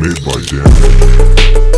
made by Dan.